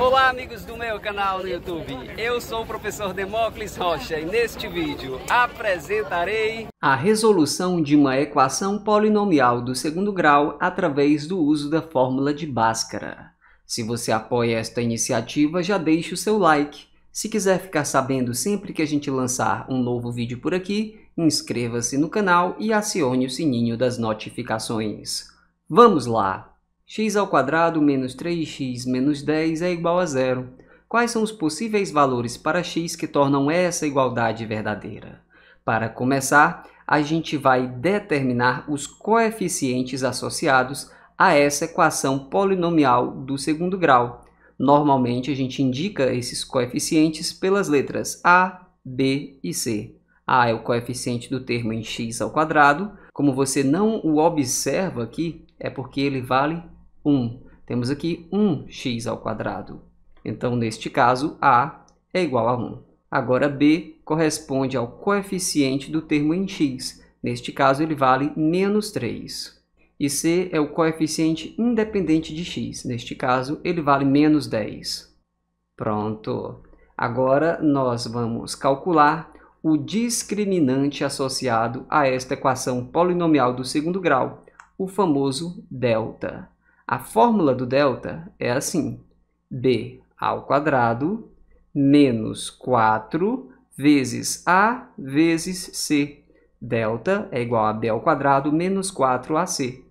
Olá amigos do meu canal no YouTube, eu sou o professor Demócles Rocha e neste vídeo apresentarei a resolução de uma equação polinomial do segundo grau através do uso da fórmula de Bhaskara. Se você apoia esta iniciativa, já deixe o seu like. Se quiser ficar sabendo sempre que a gente lançar um novo vídeo por aqui, inscreva-se no canal e acione o sininho das notificações. Vamos lá! X ao quadrado menos 3x menos 10 é igual a zero. Quais são os possíveis valores para x que tornam essa igualdade verdadeira? Para começar, a gente vai determinar os coeficientes associados a essa equação polinomial do segundo grau. Normalmente, a gente indica esses coeficientes pelas letras a, b e c. a é o coeficiente do termo em x ao quadrado. Como você não o observa aqui, é porque ele vale 1. Temos aqui 1x ao quadrado. Então, neste caso, a é igual a 1. Agora, b corresponde ao coeficiente do termo em x. Neste caso, ele vale menos 3. E c é o coeficiente independente de x. Neste caso, ele vale menos 10. Pronto. Agora, nós vamos calcular o discriminante associado a esta equação polinomial do segundo grau, o famoso delta. A fórmula do delta é assim: b ao quadrado menos 4 vezes a vezes c. Delta é igual a b ao quadrado menos 4ac.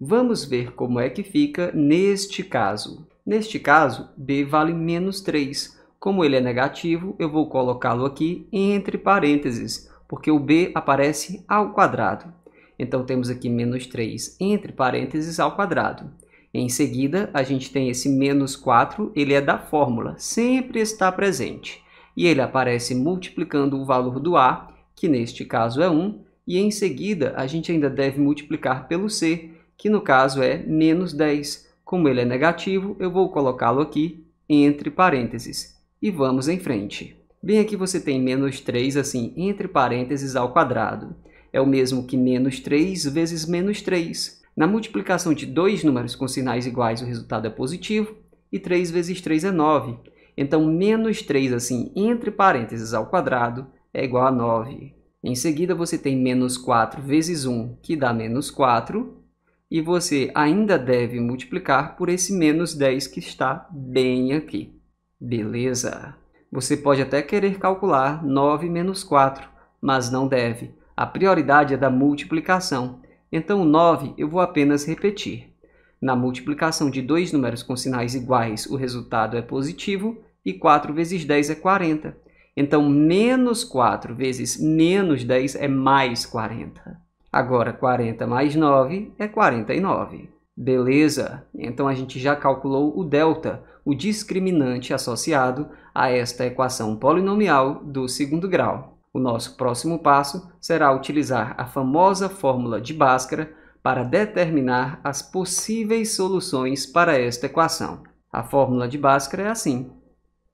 Vamos ver como é que fica neste caso. Neste caso, b vale menos 3. Como ele é negativo, eu vou colocá-lo aqui entre parênteses, porque o b aparece ao quadrado. Então, temos aqui menos 3 entre parênteses ao quadrado. Em seguida, a gente tem esse menos 4, ele é da fórmula, sempre está presente. E ele aparece multiplicando o valor do A, que neste caso é 1, e em seguida a gente ainda deve multiplicar pelo C, que no caso é menos 10. Como ele é negativo, eu vou colocá-lo aqui entre parênteses. E vamos em frente. Bem aqui você tem menos 3 assim, entre parênteses ao quadrado. É o mesmo que menos 3 vezes menos 3. Na multiplicação de dois números com sinais iguais, o resultado é positivo, e 3 vezes 3 é 9. Então, menos 3, assim, entre parênteses ao quadrado, é igual a 9. Em seguida, você tem menos 4 vezes 1, que dá menos 4, e você ainda deve multiplicar por esse menos 10 que está bem aqui. Beleza? Você pode até querer calcular 9 menos 4, mas não deve. A prioridade é da multiplicação. Então, o 9 eu vou apenas repetir. Na multiplicação de dois números com sinais iguais, o resultado é positivo e 4 vezes 10 é 40. Então, menos 4 vezes menos 10 é mais 40. Agora, 40 mais 9 é 49. Beleza? Então, a gente já calculou o delta, o discriminante associado a esta equação polinomial do segundo grau. O nosso próximo passo será utilizar a famosa fórmula de Bhaskara para determinar as possíveis soluções para esta equação. A fórmula de Bhaskara é assim.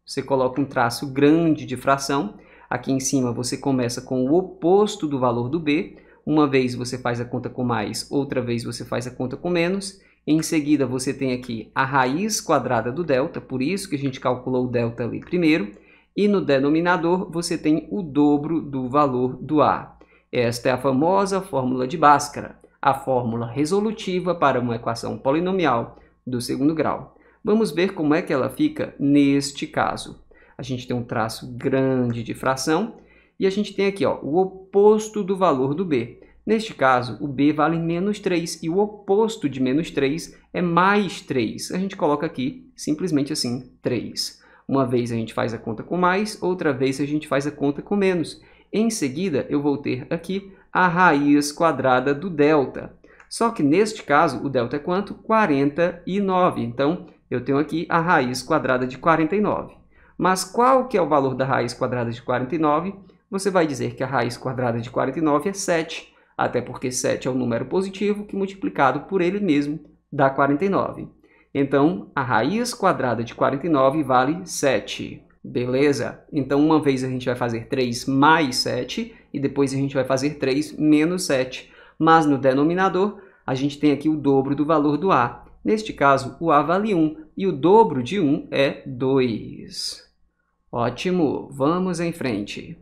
Você coloca um traço grande de fração. Aqui em cima você começa com o oposto do valor do b. Uma vez você faz a conta com mais, outra vez você faz a conta com menos. Em seguida você tem aqui a raiz quadrada do delta, por isso que a gente calculou o delta ali primeiro e no denominador você tem o dobro do valor do A. Esta é a famosa fórmula de Bhaskara, a fórmula resolutiva para uma equação polinomial do segundo grau. Vamos ver como é que ela fica neste caso. A gente tem um traço grande de fração e a gente tem aqui ó, o oposto do valor do b. Neste caso, o b vale menos 3 e o oposto de menos 3 é mais 3. A gente coloca aqui simplesmente assim, 3. Uma vez a gente faz a conta com mais, outra vez a gente faz a conta com menos. Em seguida, eu vou ter aqui a raiz quadrada do delta. Só que neste caso, o delta é quanto? 49. Então, eu tenho aqui a raiz quadrada de 49. Mas qual que é o valor da raiz quadrada de 49? Você vai dizer que a raiz quadrada de 49 é 7, até porque 7 é um número positivo que multiplicado por ele mesmo dá 49. Então, a raiz quadrada de 49 vale 7. Beleza? Então, uma vez a gente vai fazer 3 mais 7 e depois a gente vai fazer 3 menos 7. Mas no denominador, a gente tem aqui o dobro do valor do A. Neste caso, o A vale 1 e o dobro de 1 é 2. Ótimo, vamos em frente.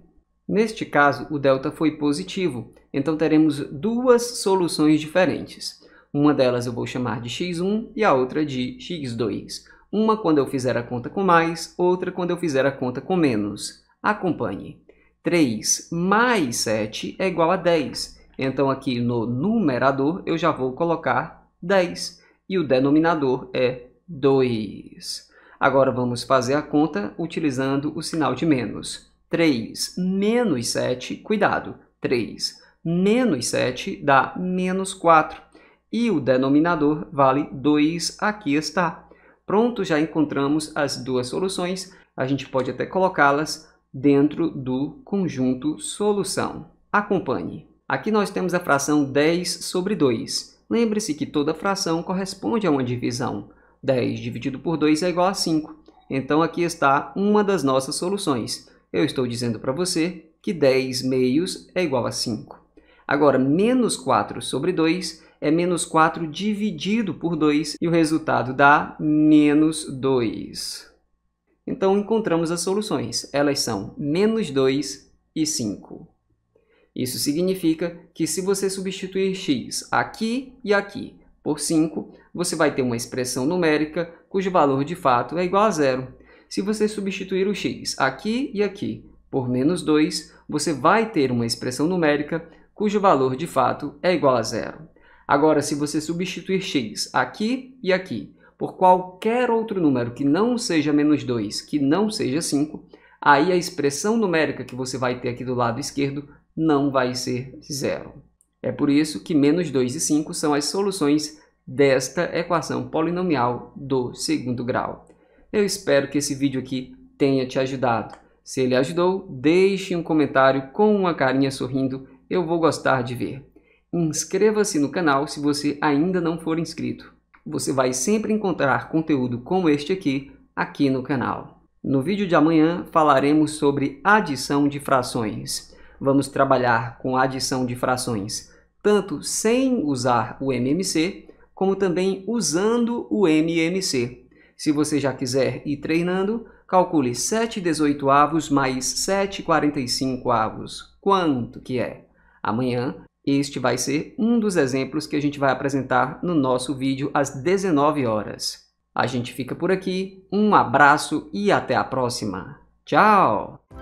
Neste caso, o delta foi positivo, então teremos duas soluções diferentes. Uma delas eu vou chamar de x1 e a outra de x2. Uma quando eu fizer a conta com mais, outra quando eu fizer a conta com menos. Acompanhe. 3 mais 7 é igual a 10. Então aqui no numerador eu já vou colocar 10 e o denominador é 2. Agora vamos fazer a conta utilizando o sinal de menos. 3 menos 7, cuidado, 3 menos 7 dá menos 4. E o denominador vale 2, aqui está. Pronto, já encontramos as duas soluções. A gente pode até colocá-las dentro do conjunto solução. Acompanhe. Aqui nós temos a fração 10 sobre 2. Lembre-se que toda fração corresponde a uma divisão. 10 dividido por 2 é igual a 5. Então aqui está uma das nossas soluções. Eu estou dizendo para você que 10 meios é igual a 5. Agora, menos 4 sobre 2 é menos 4 dividido por 2 e o resultado dá menos 2. Então, encontramos as soluções. Elas são menos 2 e 5. Isso significa que se você substituir x aqui e aqui por 5, você vai ter uma expressão numérica cujo valor de fato é igual a zero. Se você substituir o x aqui e aqui por menos 2, você vai ter uma expressão numérica cujo valor de fato é igual a zero. Agora, se você substituir x aqui e aqui por qualquer outro número que não seja menos 2, que não seja 5, aí a expressão numérica que você vai ter aqui do lado esquerdo não vai ser zero. É por isso que menos 2 e 5 são as soluções desta equação polinomial do segundo grau. Eu espero que esse vídeo aqui tenha te ajudado. Se ele ajudou, deixe um comentário com uma carinha sorrindo, eu vou gostar de ver. Inscreva-se no canal se você ainda não for inscrito. Você vai sempre encontrar conteúdo como este aqui, aqui no canal. No vídeo de amanhã falaremos sobre adição de frações vamos trabalhar com adição de frações, tanto sem usar o MMC, como também usando o MMC. Se você já quiser ir treinando, calcule 7 18 avos mais 7 45 avos. Quanto que é? Amanhã, este vai ser um dos exemplos que a gente vai apresentar no nosso vídeo às 19 horas. A gente fica por aqui, um abraço e até a próxima. Tchau!